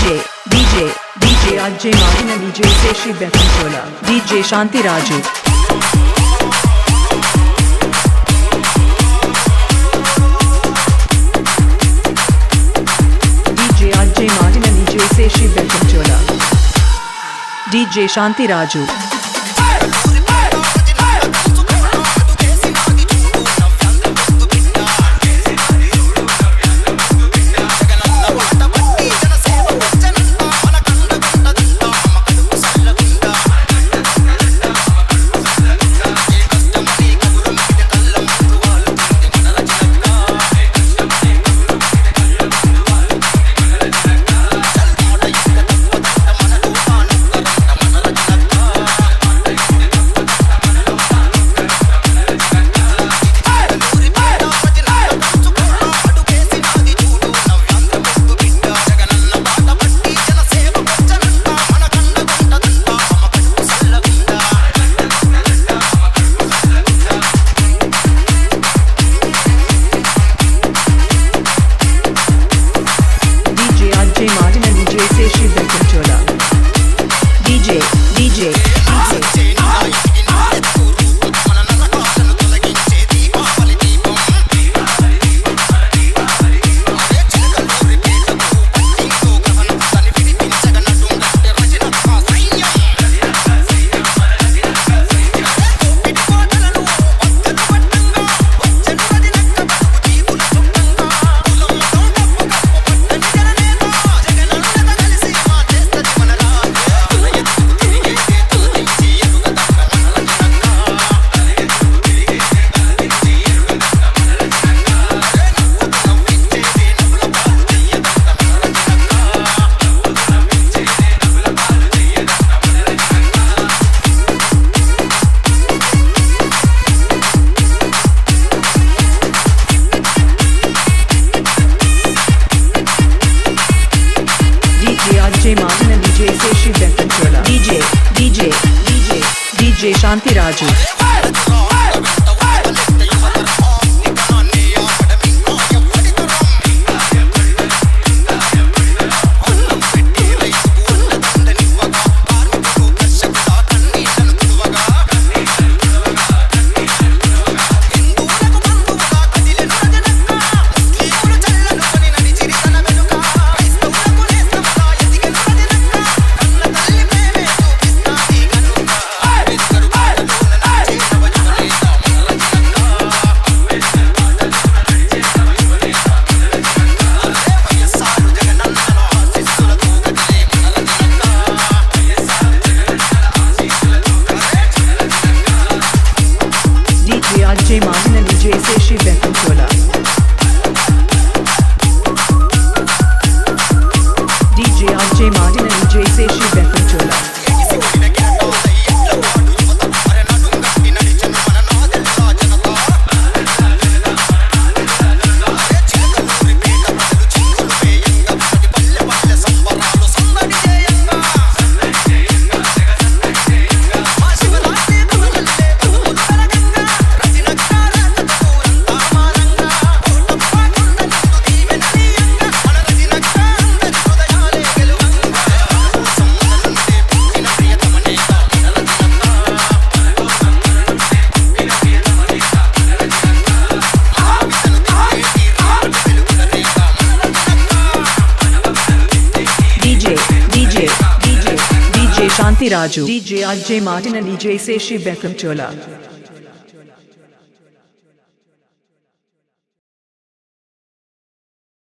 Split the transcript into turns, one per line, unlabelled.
DJ, DJ, DJ Ajay Martin and DJ Seshi Bekanchola. DJ Shanti Raju. DJ Ajay Martin and DJ Seshi Bekanchola. DJ DJ Shanti she bent Shanti Raju. DJ Ajay Martin and DJ Seshi Bekanchola.